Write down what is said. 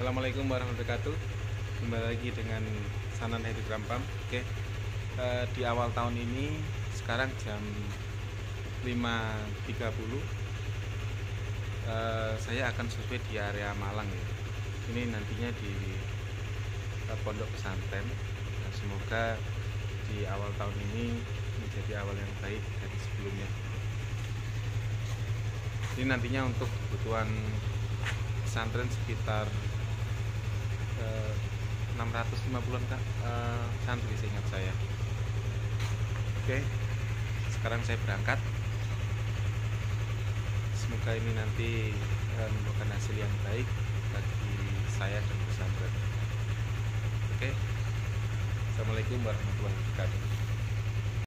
Assalamualaikum warahmatullahi wabarakatuh. Kembali lagi dengan Sanan Hedi Rampam Oke eh, Di awal tahun ini Sekarang jam 5.30 eh, Saya akan sesuai di area Malang ya. Ini nantinya di eh, Pondok Pesantren. Nah, Semoga di awal tahun ini Menjadi awal yang baik dari sebelumnya. Ini nantinya untuk kebutuhan pesantren sekitar 650-an kak. Uh, santri seingat saya. Oke sekarang saya berangkat. Semoga ini nanti uh, membuahkan hasil yang baik bagi saya dan pesantren. Oke. Assalamualaikum warahmatullahi wabarakatuh